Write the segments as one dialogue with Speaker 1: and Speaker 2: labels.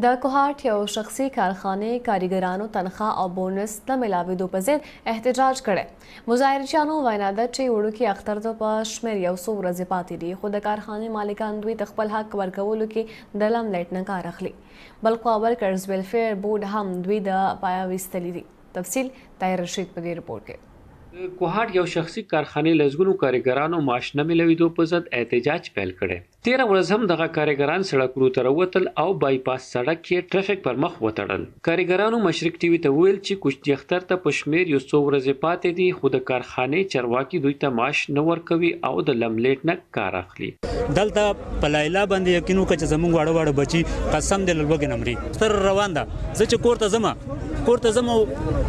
Speaker 1: د کوهاټ یو شخصي کارخانې کاریګرانو تنخوا او بونس نه ملاوېدو په ضد احتجاج کړی. مظاهرچیانو وینا ده چې وړوکي اختر ته په شمېر یو څو ورځې پاتې دي، خو د کارخانې مالکان دوی ته خپل حق ورکولو کې د لم لټ نه کار اخلي. بلخوا ورکرز ویلفیر بورډ هم دوی د پایه ویستلي دي. تفصیل طاهر رشید په دې رپورټ کې.
Speaker 2: د کوهاټ یو شخصي کارخانې لسګونو کاریګرانو معاش نه ملاوېدو په ضد احتجاج پیل کړی. تېره ورځ هم دغه کارګران سړکونو ته راووتل او بای پاس سړک یې ټرېفک پر مخ وتړل. کارګرانو مشرق ټي وي ته وویل چې کوچني اختر ته په شمېر یو څو ورځې پاتې دي، خو د کارخانې چارواکي دوی ته معاش نه ورکوي او د لملېټ نه کار اخلي.
Speaker 3: دلته په لایلا باندې یقین وکړه چې زموږ واړه واړه بچي قسم دی له لوږې نه مري. اختر روان ده، زه چې کور ته ځم، کور ته ځم او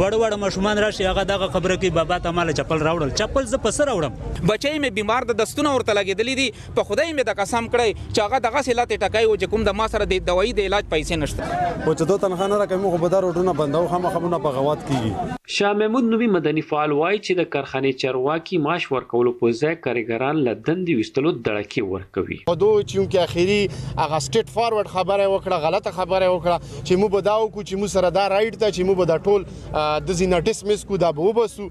Speaker 3: واړه واړه ماشومان راشي، هغه دغه خبره کوي، بابا تا ماله چپل راوړل، چپل زه په څه راوړم؟
Speaker 4: بچی مې بیمار ده، دستونه ورته لګېدلي دي، په خدای مې د قسم کړی چې هغه دغسې لاتې ټکی و چې کوم د ما سره د دوايي د علاج پیسې نشته.
Speaker 5: خو چې دوی تنخوا نه راکوي موږ خو به دا روډونه بندوو خامخا به نه بغاوت کېږي.
Speaker 2: شاه محمود نومي مدني فعال وايي چې د کارخانې چارواکي معاش ورکولو پر ځای کارګران له دندې ویستلو دړکې ورکوي.
Speaker 6: خو دوی چونکې اخري هغه سټیټ فارورډ خبره وکړه، غلطه خبره وکړه چې موږ به دا وکړو چې موږ سره دا رایټ ده چې موږ به دا ټول دځي نه ډسمس کړو، دا به
Speaker 2: وباسو.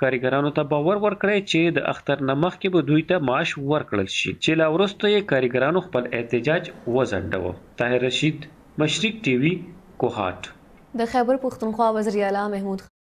Speaker 2: کاريګرانو ته باور ورکړئ چې د اختر نه مخکې به دوی ته معاش ورکړل شي چې لا وروسته يې کاريګرانو خپل احتجاج وځنډوه طاهر رشيد، مشريک ټي وي، کوهاټ.
Speaker 1: د خیبر پښتونخوا وزیراعلا محمود.